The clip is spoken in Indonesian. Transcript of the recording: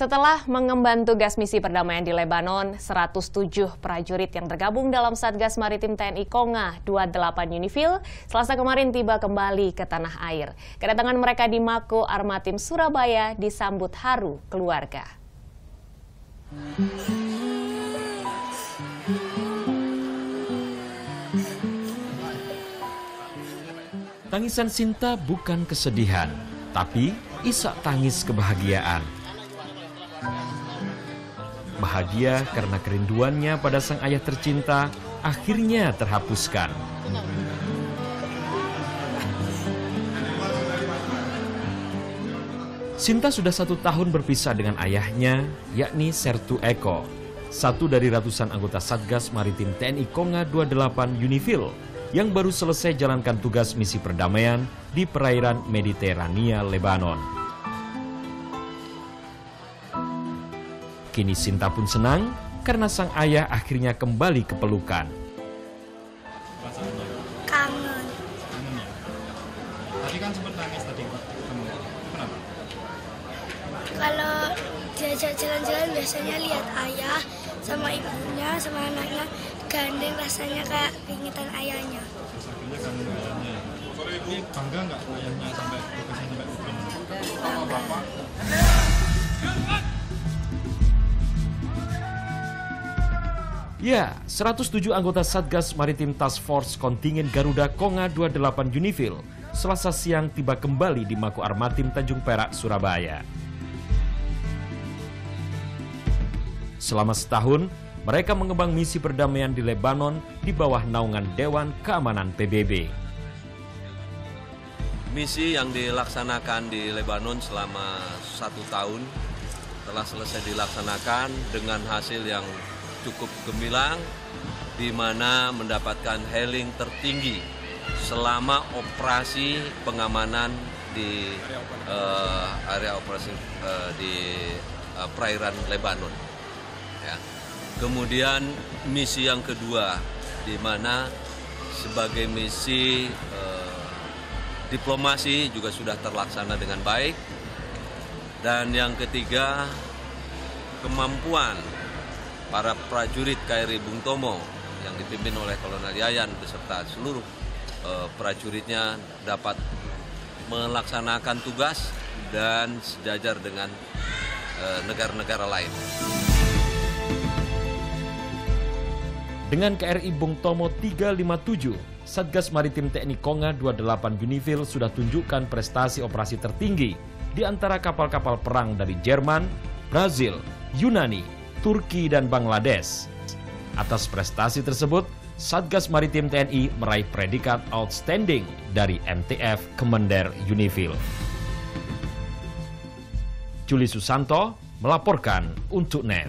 Setelah mengemban tugas misi perdamaian di Lebanon, 107 prajurit yang tergabung dalam Satgas Maritim TNI Konga 28 Unifil selasa kemarin tiba kembali ke tanah air. Kedatangan mereka di Mako Armatim Surabaya disambut haru keluarga. Tangisan Sinta bukan kesedihan, tapi isak tangis kebahagiaan. Bahagia karena kerinduannya pada sang ayah tercinta akhirnya terhapuskan. Sinta sudah satu tahun berpisah dengan ayahnya, yakni Sertu Eko, satu dari ratusan anggota Satgas Maritim TNI Konga 28 Unifil yang baru selesai jalankan tugas misi perdamaian di perairan Mediterania, Lebanon. Kini Sinta pun senang karena sang ayah akhirnya kembali ke pelukan. Kangen. Kangen ya? Tadi kan sempat nangis tadi kamu. Kenapa? Kalau diajak jalan-jalan biasanya lihat ayah sama ibunya sama anaknya gandeng rasanya kayak keingetan ayahnya. Terus akhirnya kangen ayahnya. Ini bangga nggak ayahnya sampai tugasnya sampai begini? Bapak? Ya, 107 anggota Satgas Maritim Task Force kontingen Garuda Konga 28 Unifil selasa siang tiba kembali di Mako Armatim Tanjung Perak, Surabaya. Selama setahun, mereka mengembang misi perdamaian di Lebanon di bawah naungan Dewan Keamanan PBB. Misi yang dilaksanakan di Lebanon selama satu tahun telah selesai dilaksanakan dengan hasil yang cukup gemilang di mana mendapatkan hailing tertinggi selama operasi pengamanan di uh, area operasi uh, di uh, perairan Lebanon. Ya. Kemudian misi yang kedua di mana sebagai misi uh, diplomasi juga sudah terlaksana dengan baik. Dan yang ketiga kemampuan para prajurit KRI Bung Tomo yang dipimpin oleh Kolonel Yayan beserta seluruh uh, prajuritnya dapat melaksanakan tugas dan sejajar dengan eh, negara-negara uh, lain. Dengan KRI Bung Tomo 357, Satgas Maritim TNI Konga 28 Unifil sudah tunjukkan prestasi operasi tertinggi di antara kapal-kapal perang dari Jerman, Brazil, Yunani, Turki, dan Bangladesh. Atas prestasi tersebut, Satgas Maritim TNI meraih predikat outstanding dari MTF Commander Unifil. Juli Susanto melaporkan untuk NET.